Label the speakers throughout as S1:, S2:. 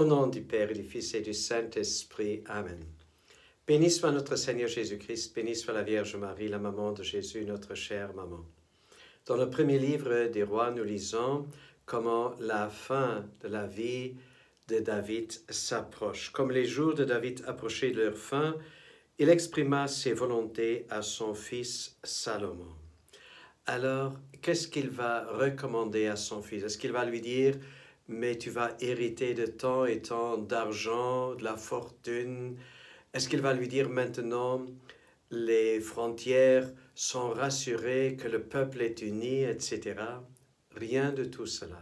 S1: Au nom du Père, et du Fils et du Saint-Esprit. Amen. Béni soit notre Seigneur Jésus-Christ, béni soit la Vierge Marie, la maman de Jésus, notre chère maman. Dans le premier livre des rois, nous lisons comment la fin de la vie de David s'approche. Comme les jours de David approchaient de leur fin, il exprima ses volontés à son fils Salomon. Alors, qu'est-ce qu'il va recommander à son fils? Est-ce qu'il va lui dire, mais tu vas hériter de tant et tant d'argent, de la fortune Est-ce qu'il va lui dire maintenant, les frontières sont rassurées, que le peuple est uni, etc. Rien de tout cela.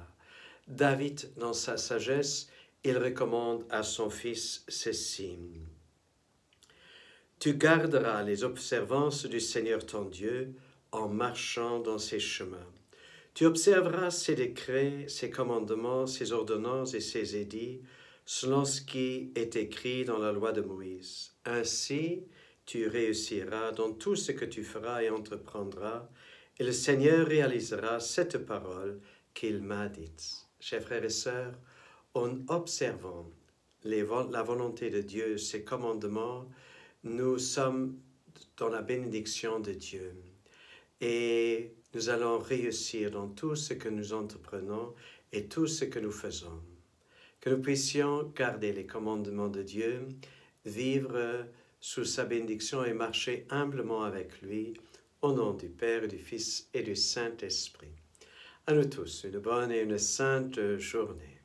S1: David, dans sa sagesse, il recommande à son fils ceci. Tu garderas les observances du Seigneur ton Dieu en marchant dans ses chemins. Tu observeras ses décrets, ses commandements, ses ordonnances et ses édits, selon ce qui est écrit dans la loi de Moïse. Ainsi, tu réussiras dans tout ce que tu feras et entreprendras, et le Seigneur réalisera cette parole qu'il m'a dite. Chers frères et sœurs, en observant la volonté de Dieu, ses commandements, nous sommes dans la bénédiction de Dieu et nous allons réussir dans tout ce que nous entreprenons et tout ce que nous faisons. Que nous puissions garder les commandements de Dieu, vivre sous sa bénédiction et marcher humblement avec lui, au nom du Père, du Fils et du Saint-Esprit. À nous tous, une bonne et une sainte journée.